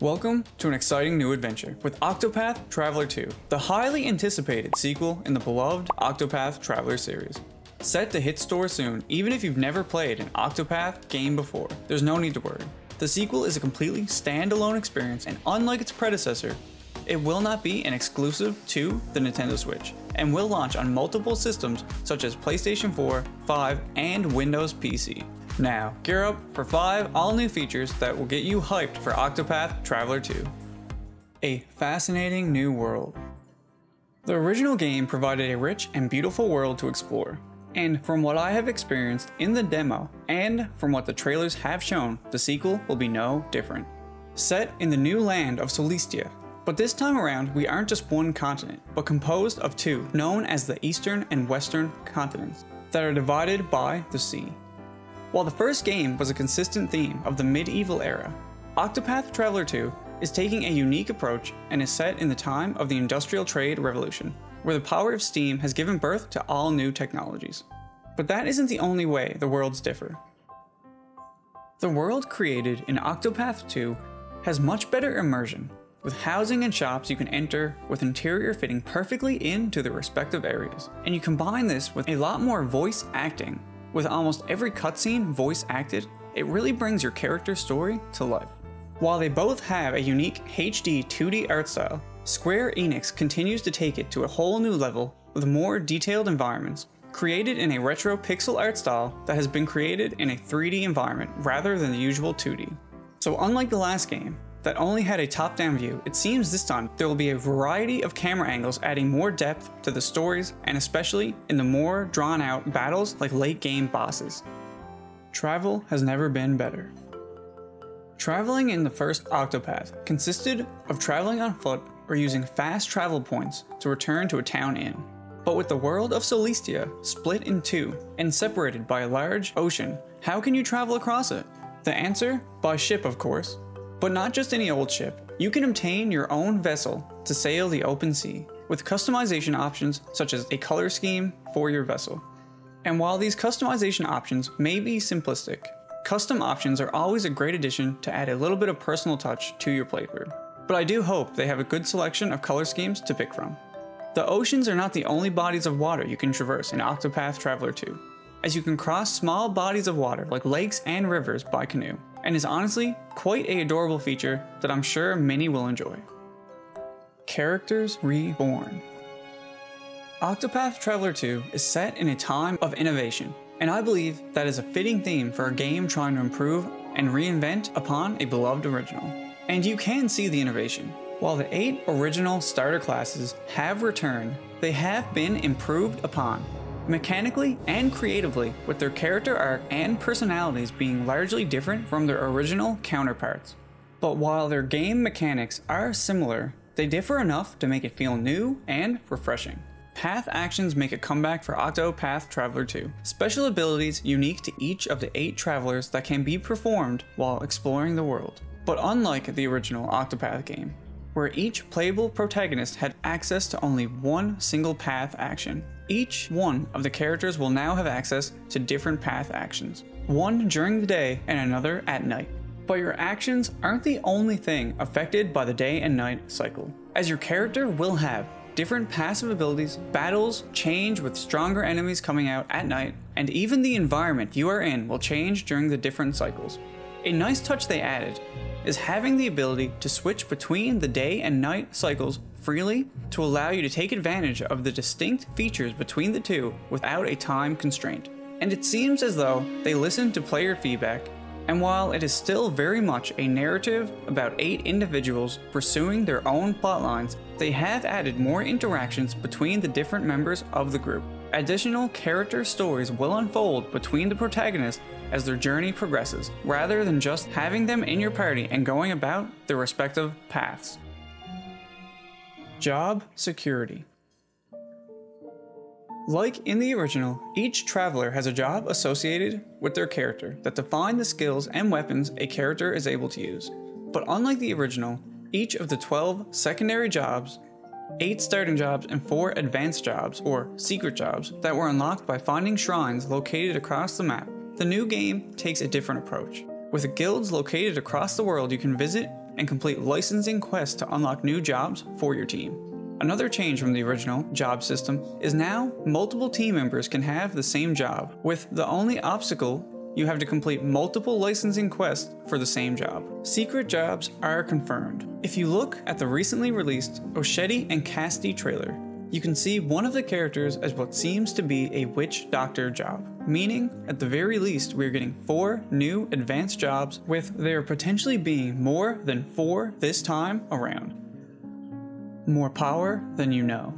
Welcome to an exciting new adventure with Octopath Traveler 2, the highly anticipated sequel in the beloved Octopath Traveler series. Set to hit store soon, even if you've never played an Octopath game before, there's no need to worry. The sequel is a completely standalone experience, and unlike its predecessor, it will not be an exclusive to the Nintendo Switch, and will launch on multiple systems such as PlayStation 4, 5, and Windows PC. Now, gear up for 5 all new features that will get you hyped for Octopath Traveler 2. A fascinating new world. The original game provided a rich and beautiful world to explore, and from what I have experienced in the demo, and from what the trailers have shown, the sequel will be no different. Set in the new land of Solistia, but this time around we aren't just one continent, but composed of two, known as the Eastern and Western continents, that are divided by the sea. While the first game was a consistent theme of the medieval era, Octopath Traveler 2 is taking a unique approach and is set in the time of the Industrial Trade Revolution, where the power of steam has given birth to all new technologies. But that isn't the only way the worlds differ. The world created in Octopath 2 has much better immersion, with housing and shops you can enter with interior fitting perfectly into the respective areas. And you combine this with a lot more voice acting with almost every cutscene voice acted, it really brings your character's story to life. While they both have a unique HD 2D art style, Square Enix continues to take it to a whole new level with more detailed environments, created in a retro pixel art style that has been created in a 3D environment rather than the usual 2D. So unlike the last game, that only had a top-down view, it seems this time there will be a variety of camera angles adding more depth to the stories and especially in the more drawn-out battles like late-game bosses. Travel has never been better. Traveling in the first Octopath consisted of traveling on foot or using fast travel points to return to a town inn. But with the world of Solistia split in two and separated by a large ocean, how can you travel across it? The answer? By ship, of course. But not just any old ship. You can obtain your own vessel to sail the open sea, with customization options such as a color scheme for your vessel. And while these customization options may be simplistic, custom options are always a great addition to add a little bit of personal touch to your playthrough. But I do hope they have a good selection of color schemes to pick from. The oceans are not the only bodies of water you can traverse in Octopath Traveler 2, as you can cross small bodies of water like lakes and rivers by canoe, and is honestly quite a adorable feature that I'm sure many will enjoy. Characters Reborn Octopath Traveler 2 is set in a time of innovation, and I believe that is a fitting theme for a game trying to improve and reinvent upon a beloved original. And you can see the innovation. While the eight original starter classes have returned, they have been improved upon mechanically and creatively, with their character arc and personalities being largely different from their original counterparts. But while their game mechanics are similar, they differ enough to make it feel new and refreshing. Path actions make a comeback for Octopath Traveler 2. Special abilities unique to each of the 8 travelers that can be performed while exploring the world. But unlike the original Octopath game, where each playable protagonist had access to only one single path action. Each one of the characters will now have access to different path actions, one during the day and another at night. But your actions aren't the only thing affected by the day and night cycle, as your character will have different passive abilities, battles change with stronger enemies coming out at night, and even the environment you are in will change during the different cycles. A nice touch they added is having the ability to switch between the day and night cycles freely to allow you to take advantage of the distinct features between the two without a time constraint. And it seems as though they listened to player feedback, and while it is still very much a narrative about eight individuals pursuing their own plotlines, they have added more interactions between the different members of the group. Additional character stories will unfold between the protagonists as their journey progresses, rather than just having them in your party and going about their respective paths. Job Security Like in the original, each traveler has a job associated with their character that define the skills and weapons a character is able to use. But unlike the original, each of the 12 secondary jobs 8 starting jobs and 4 advanced jobs, or secret jobs, that were unlocked by finding shrines located across the map. The new game takes a different approach. With guilds located across the world you can visit and complete licensing quests to unlock new jobs for your team. Another change from the original job system is now multiple team members can have the same job, with the only obstacle you have to complete multiple licensing quests for the same job. Secret jobs are confirmed. If you look at the recently released Ochette and Castti trailer, you can see one of the characters as what seems to be a witch doctor job, meaning at the very least we're getting four new advanced jobs with there potentially being more than four this time around. More power than you know.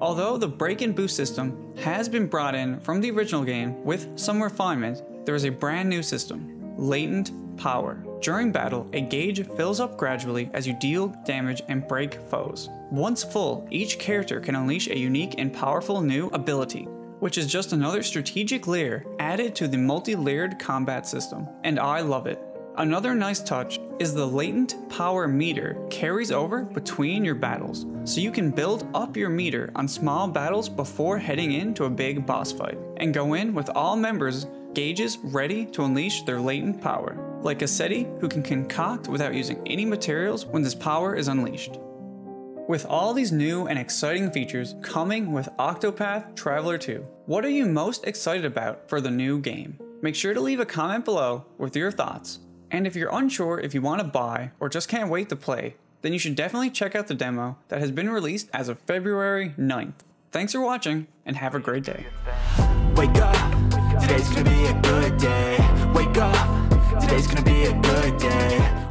Although the break and boost system has been brought in from the original game with some refinement, there is a brand new system, Latent Power. During battle, a gauge fills up gradually as you deal damage and break foes. Once full, each character can unleash a unique and powerful new ability, which is just another strategic layer added to the multi-layered combat system, and I love it. Another nice touch is the latent power meter carries over between your battles, so you can build up your meter on small battles before heading into a big boss fight, and go in with all members gauges ready to unleash their latent power, like a SETI who can concoct without using any materials when this power is unleashed. With all these new and exciting features coming with Octopath Traveler 2, what are you most excited about for the new game? Make sure to leave a comment below with your thoughts and if you're unsure if you want to buy or just can't wait to play, then you should definitely check out the demo that has been released as of February 9th. Thanks for watching and have a great day. Wake up, today's gonna be a good day. Wake up, today's gonna be a good day.